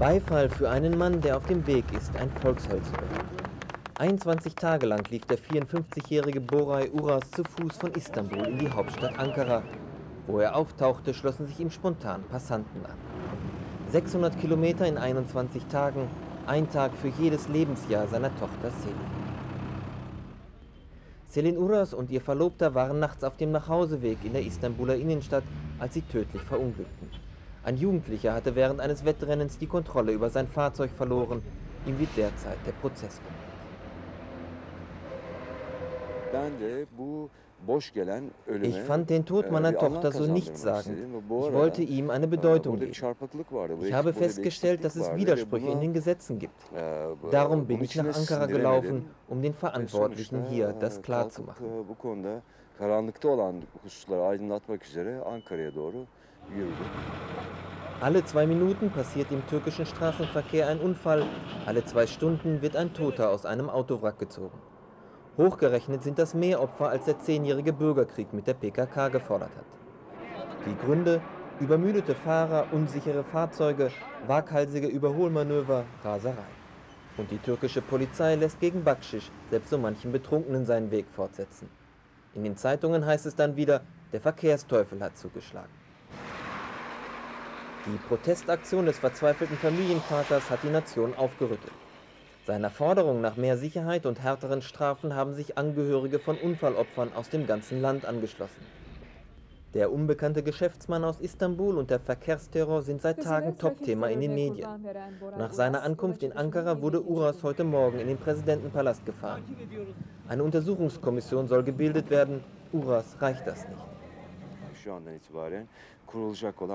Beifall für einen Mann, der auf dem Weg ist, ein werden. 21 Tage lang lief der 54-jährige Boray Uras zu Fuß von Istanbul in die Hauptstadt Ankara. Wo er auftauchte, schlossen sich ihm spontan Passanten an. 600 Kilometer in 21 Tagen, ein Tag für jedes Lebensjahr seiner Tochter Selin. Selin Uras und ihr Verlobter waren nachts auf dem Nachhauseweg in der Istanbuler Innenstadt, als sie tödlich verunglückten. Ein Jugendlicher hatte während eines Wettrennens die Kontrolle über sein Fahrzeug verloren. Ihm wird derzeit der Prozess gemacht. Ich fand den Tod meiner Tochter so nichtssagend. Ich wollte ihm eine Bedeutung geben. Ich habe festgestellt, dass es Widersprüche in den Gesetzen gibt. Darum bin ich nach Ankara gelaufen, um den Verantwortlichen hier das klarzumachen. Karanlıkta olan hususları aydınlatmak üzere Ankara'ya doğru alle zwei Minuten passiert im türkischen Straßenverkehr ein Unfall, alle zwei Stunden wird ein Toter aus einem Autowrack gezogen. Hochgerechnet sind das mehr Opfer, als der zehnjährige Bürgerkrieg mit der PKK gefordert hat. Die Gründe übermüdete Fahrer, unsichere Fahrzeuge, waghalsige Überholmanöver, Raserei. Und die türkische Polizei lässt gegen Bakschisch selbst so manchen Betrunkenen seinen Weg fortsetzen. In den Zeitungen heißt es dann wieder, der Verkehrsteufel hat zugeschlagen. Die Protestaktion des verzweifelten Familienvaters hat die Nation aufgerüttelt. Seiner Forderung nach mehr Sicherheit und härteren Strafen haben sich Angehörige von Unfallopfern aus dem ganzen Land angeschlossen. Der unbekannte Geschäftsmann aus Istanbul und der Verkehrsterror sind seit Tagen Topthema in den Medien. Nach seiner Ankunft in Ankara wurde Uras heute Morgen in den Präsidentenpalast gefahren. Eine Untersuchungskommission soll gebildet werden. Uras reicht das nicht.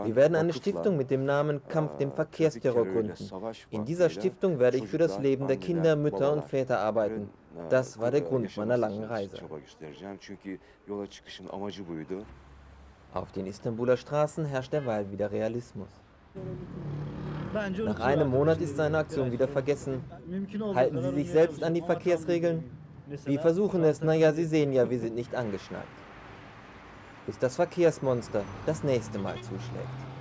Wir werden eine Stiftung mit dem Namen Kampf dem Verkehrsterror gründen. In dieser Stiftung werde ich für das Leben der Kinder, Mütter und Väter arbeiten. Das war der Grund meiner langen Reise. Auf den Istanbuler Straßen herrscht derweil wieder Realismus. Nach einem Monat ist seine Aktion wieder vergessen. Halten Sie sich selbst an die Verkehrsregeln? Wir versuchen es, naja, Sie sehen ja, wir sind nicht angeschnallt bis das Verkehrsmonster das nächste Mal zuschlägt.